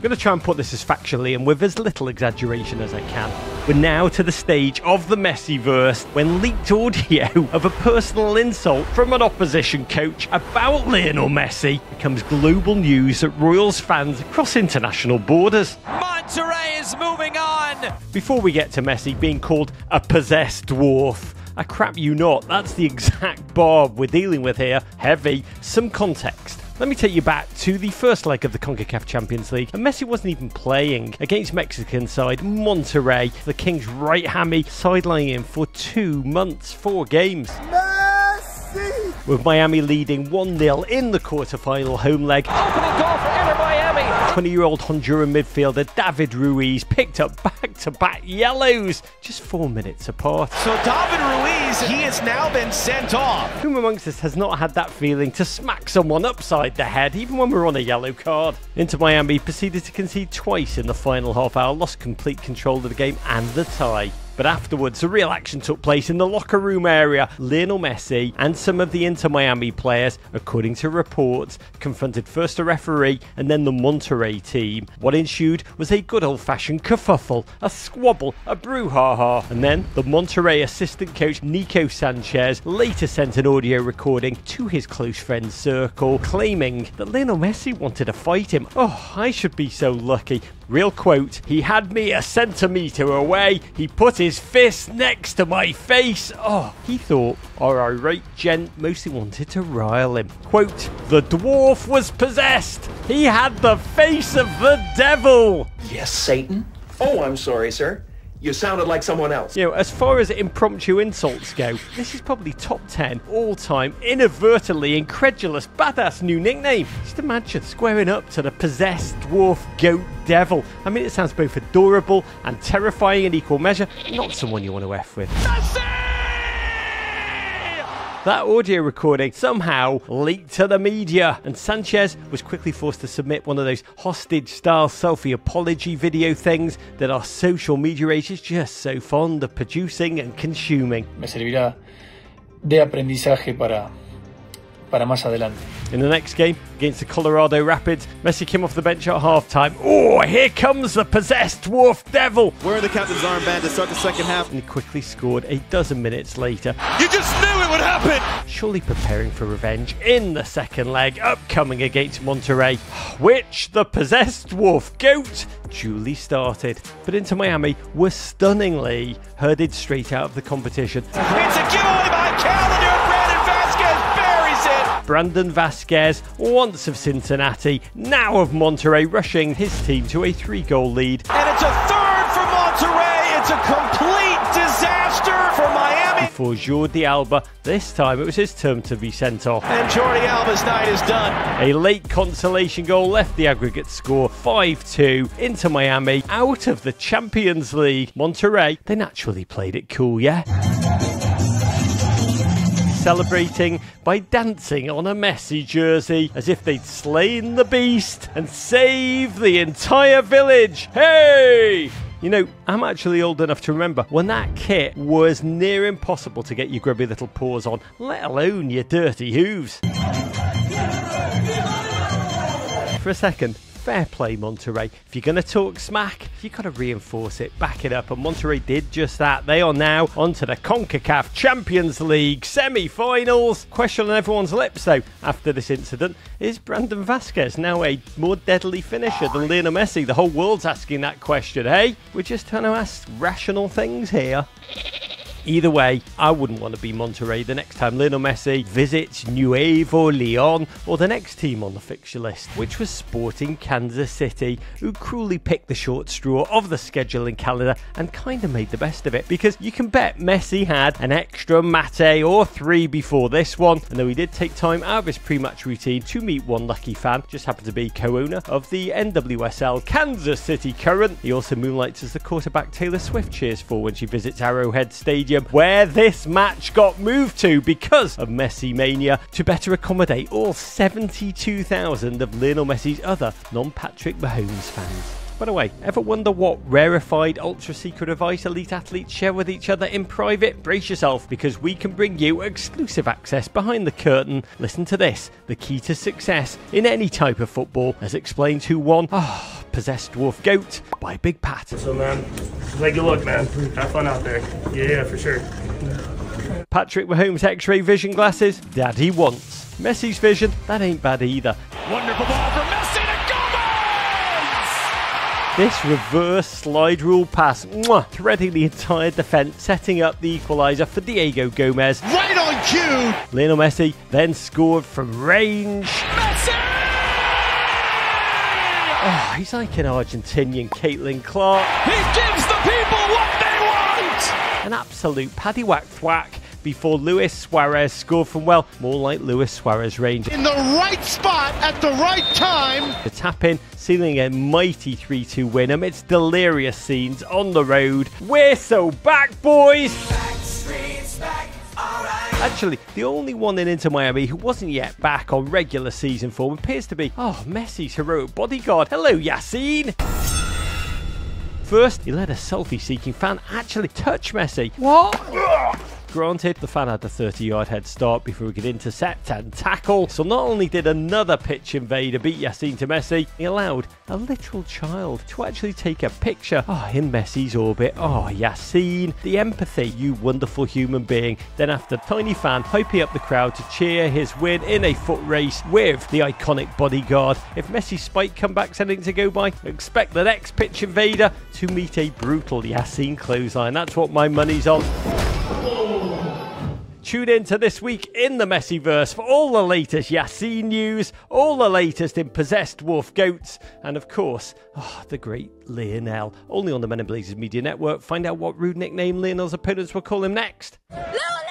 I'm going to try and put this as factually and with as little exaggeration as I can. We're now to the stage of the Messiverse when leaked audio of a personal insult from an opposition coach about Lionel Messi becomes global news that Royals fans across international borders. Monterrey is moving on. Before we get to Messi being called a possessed dwarf, a crap you not, that's the exact barb we're dealing with here. Heavy. Some context. Let me take you back to the first leg of the CONCACAF Champions League, and Messi wasn't even playing against Mexican side Monterrey, the King's right hammy, sidelining him for two months, four games. Messi! With Miami leading 1 0 in the quarter-final home leg. Opening goal for Inter Miami. 20 year old Honduran midfielder David Ruiz picked up back to back yellows just four minutes apart. So David Ruiz, he has now been sent off. Whom amongst us has not had that feeling to smack someone upside the head, even when we're on a yellow card? Inter Miami proceeded to concede twice in the final half hour, lost complete control of the game and the tie. But afterwards, the real action took place in the locker room area. Lionel Messi and some of the Inter Miami players, according to reports, confronted first a referee and then the Monterrey team. What ensued was a good old fashioned kerfuffle, a squabble, a brouhaha. And then the Monterrey assistant coach Nico Sanchez later sent an audio recording to his close friend's circle claiming that Lionel Messi wanted to fight him. Oh, I should be so lucky. Real quote, he had me a centimetre away. He put his fist next to my face. Oh, he thought our irate gent mostly wanted to rile him. Quote, the dwarf was possessed. He had the face of the devil. Yes, Satan? Oh, I'm sorry, sir. You sounded like someone else. You know, as far as impromptu insults go, this is probably top 10 all time, inadvertently incredulous, badass new nickname. Just imagine squaring up to the possessed dwarf goat devil. I mean, it sounds both adorable and terrifying in equal measure. Not someone you want to F with. That audio recording somehow leaked to the media, and Sanchez was quickly forced to submit one of those hostage style selfie apology video things that our social media age is just so fond of producing and consuming. Me servirá de aprendizaje para, para más adelante. In the next game against the Colorado Rapids, Messi came off the bench at halftime. Oh, here comes the possessed dwarf devil! Wearing the captain's armband to start the second half. And he quickly scored a dozen minutes later. You just knew it would happen! Surely preparing for revenge in the second leg, upcoming against Monterrey, which the possessed dwarf goat duly started. But Inter Miami were stunningly herded straight out of the competition. It's a giveaway by Callender. Brandon Vazquez, once of Cincinnati, now of Monterrey, rushing his team to a three goal lead. And it's a third for Monterrey. It's a complete disaster for Miami. For Jordi Alba, this time it was his turn to be sent off. And Jordi Alba's night is done. A late consolation goal left the aggregate score 5 2 into Miami out of the Champions League. Monterrey, they naturally played it cool, yeah? Celebrating by dancing on a Messi jersey as if they'd slain the beast and saved the entire village. Hey! You know, I'm actually old enough to remember when that kit was near impossible to get your grubby little paws on, let alone your dirty hooves. For a second, fair play, Monterrey. If you're going to talk smack, you've got to reinforce it, back it up, and Monterrey did just that. They are now onto the CONCACAF Champions League semi finals. Question on everyone's lips, though, after this incident is Brandon Vazquez now a more deadly finisher than Lionel Messi? The whole world's asking that question, hey? We're just trying to ask rational things here. Either way, I wouldn't want to be Monterrey the next time Lionel Messi visits Nuevo Leon or the next team on the fixture list, which was Sporting Kansas City, who cruelly picked the short straw of the scheduling calendar and kind of made the best of it because you can bet Messi had an extra mate or three before this one. And though he did take time out of his pre match routine to meet one lucky fan, just happened to be co owner of the NWSL Kansas City Current, he also moonlights as the quarterback Taylor Swift cheers for when she visits Arrowhead Stadium where this match got moved to because of Messi Mania to better accommodate all 72,000 of Lionel Messi's other non Patrick Mahomes fans. By the way, ever wonder what rarefied ultra secret advice elite athletes share with each other in private? Brace yourself because we can bring you exclusive access behind the curtain. Listen to this the key to success in any type of football, as explained to one. Ah. Oh, Possessed Dwarf Goat by Big Pat. So, man, take a look, man. Have fun out there. Yeah, yeah, for sure. Patrick Mahomes X ray vision glasses, Daddy wants. Messi's vision, that ain't bad either. Wonderful ball for Messi to Gomez! This reverse slide rule pass, mwah, threading the entire defence, setting up the equaliser for Diego Gomez. Right on cue. Lionel Messi then scored from range. Oh, he's like an Argentinian Caitlin Clark. He gives the people what they want! An absolute paddy whack thwack before Luis Suarez scored from, well, more like Luis Suarez range. In the right spot at the right time. The tap in, sealing a mighty 3 2 win amidst delirious scenes on the road. We're so back, boys! Actually, the only one in Inter Miami who wasn't yet back on regular season form appears to be, oh, Messi's heroic bodyguard. Hello, Yassine! First, he let a selfie seeking fan actually touch Messi. What? Granted, the fan had a 30 yard head start before he could intercept and tackle. So not only did another pitch invader beat Yassine to Messi, he allowed a literal child to actually take a picture oh, in Messi's orbit. Oh, Yassine, the empathy, you wonderful human being. Then, after Tiny Fan hyping up the crowd to cheer his win in a foot race with the iconic bodyguard, if Messi's spike comeback's anything to go by, expect the next pitch invader to meet a brutal Yassine clothesline. That's what my money's on. Oh. Tune in to this week in the Messiverse for all the latest Yassine news, all the latest in Possessed Wolf Goats, and of course, oh, the great Lionel. Only on the Men in Blazers Media Network. Find out what rude nickname Lionel's opponents will call him next. Leo,